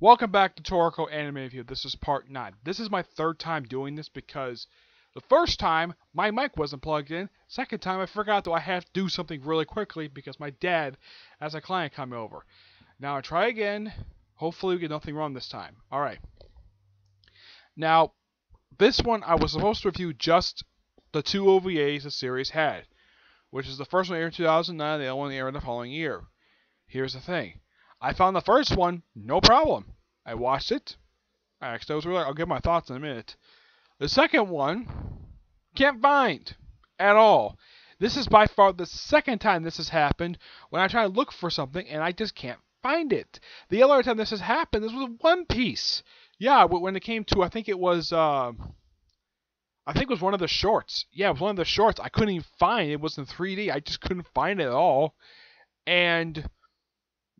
Welcome back to Toriko Anime Review. This is part 9. This is my third time doing this because the first time my mic wasn't plugged in. Second time I forgot that I have to do something really quickly because my dad has a client coming over. Now I try again. Hopefully we get nothing wrong this time. Alright. Now, this one I was supposed to review just the two OVAs the series had, which is the first one aired in 2009 and the other one aired in the following year. Here's the thing. I found the first one, no problem. I watched it. I Actually, was really, I'll give my thoughts in a minute. The second one, can't find at all. This is by far the second time this has happened when I try to look for something and I just can't find it. The other time this has happened, this was One Piece. Yeah, when it came to, I think it was, uh, I think it was one of the shorts. Yeah, it was one of the shorts. I couldn't even find it. It was in 3D. I just couldn't find it at all. And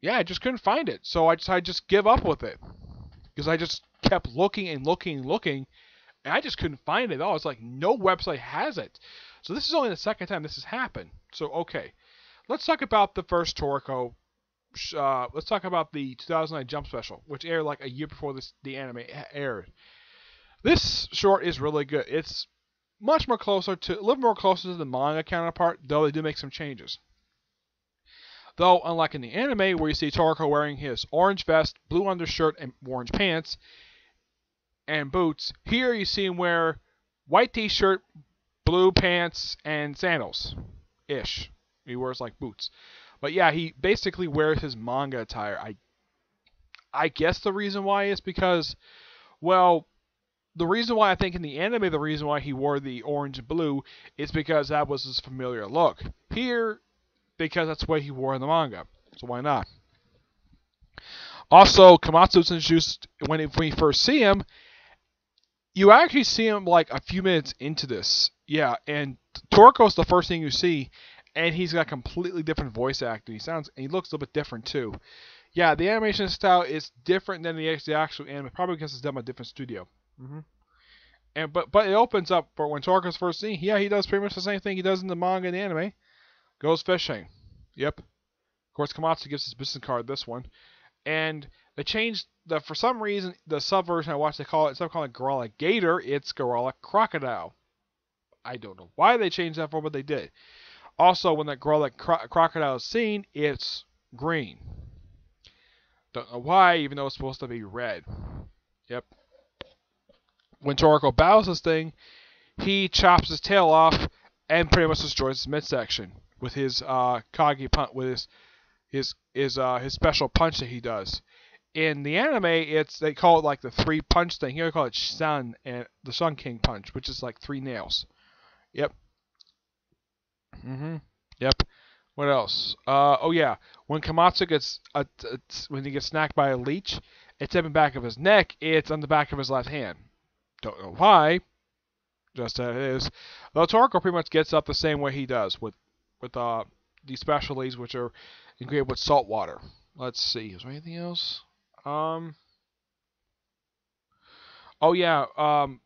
yeah, I just couldn't find it. So I decided just give up with it. Because I just kept looking and looking and looking. And I just couldn't find it at all. It's like no website has it. So this is only the second time this has happened. So, okay. Let's talk about the first Toriko. Uh, let's talk about the 2009 Jump Special, which aired like a year before this the anime aired. This short is really good. It's much more closer to, a little more closer to the manga counterpart, though they do make some changes. Though, unlike in the anime, where you see Toriko wearing his orange vest, blue undershirt, and orange pants, and boots, here you see him wear white t-shirt, blue pants, and sandals. Ish. He wears like boots. But yeah, he basically wears his manga attire. I I guess the reason why is because, well, the reason why I think in the anime the reason why he wore the orange and blue is because that was his familiar look. Here, because that's the way he wore in the manga. So why not? Also, Komatsu's introduced when, when you first see him. You actually see him like a few minutes into this. Yeah, and Toriko's the first thing you see, and he's got completely different voice acting. He sounds, and he looks a little bit different too. Yeah, the animation style is different than the, the actual anime, probably because it's done by a different studio. Mm-hmm. And but but it opens up for when Toriko's first seen. Yeah, he does pretty much the same thing he does in the manga and the anime. Goes fishing. Yep. Of course, Komatsu gives his business card this one. And they changed the for some reason the subversion I watched they call it instead of calling it Gorilla Gator, it's Gorilla Crocodile. I don't know why they changed that for, but they did. Also, when that Gorilla cro- Crocodile is seen, it's green. Don't know why, even though it's supposed to be red. Yep. When Toriko bows this thing, he chops his tail off and pretty much destroys his midsection with his uh, Kugi punch, with his his his uh, his special punch that he does. In the anime, it's they call it like the three punch thing. Here they call it Sun and the Sun King punch, which is like three nails. Yep. Mhm. Yep. What else? Uh, oh yeah, when Komatsu gets uh, when he gets snacked by a leech, it's in the back of his neck. It's on the back of his left hand. Don't know why. Just as it is. Though Toriko pretty much gets up the same way he does with with uh, these specialties which are ingredients with salt water. Let's see. Is there anything else? Um. Oh yeah. Um.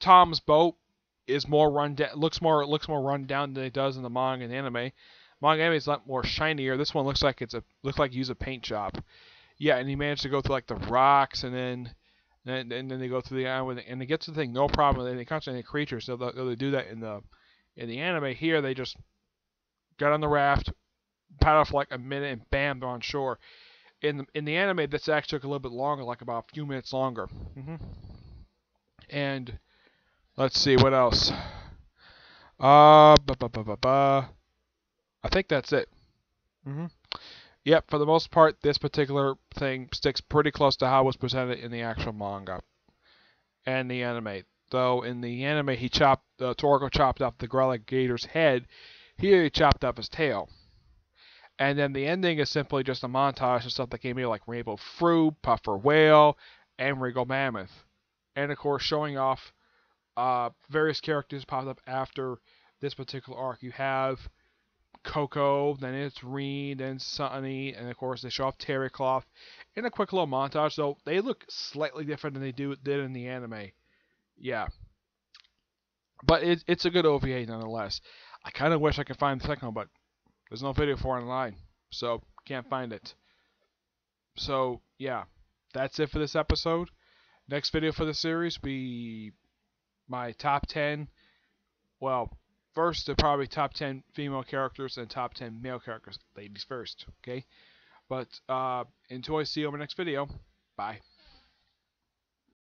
Tom's boat is more run down. Looks more looks more run down than it does in the manga and anime. Manga anime is a lot more shinier. This one looks like it's a looks like use a paint job. Yeah, and he managed to go through like the rocks and then and, and then they go through the island and they get to the thing no problem. And they constantly creatures, so they they do that in the in the anime. Here they just got on the raft, paddle for like a minute, and bam, they're on shore. In the, in the anime, this actually took a little bit longer, like about a few minutes longer. Mm-hmm. And let's see what else. Uh, ba ba ba ba ba. I think that's it. Mm-hmm. Yep, for the most part, this particular thing sticks pretty close to how it was presented in the actual manga and the anime. Though in the anime, he chopped uh, Toriko chopped off the Gorilla Gator's head. Here, he chopped off his tail. And then the ending is simply just a montage of stuff that came here, like Rainbow Fruit, Puffer Whale, and Regal Mammoth. And of course, showing off uh, various characters popped up after this particular arc. You have Coco, then it's Reed, then Sunny, and of course they show off Terry Cloth in a quick little montage. though they look slightly different than they do did in the anime. Yeah. But it, it's a good OVA nonetheless. I kind of wish I could find the second one, but there's no video for it online, so can't find it. so yeah, that's it for this episode. Next video for the series be my top ten. Well, first the probably top ten female characters and top ten male characters. Ladies first, okay? But uh, enjoy. See you on my next video. Bye.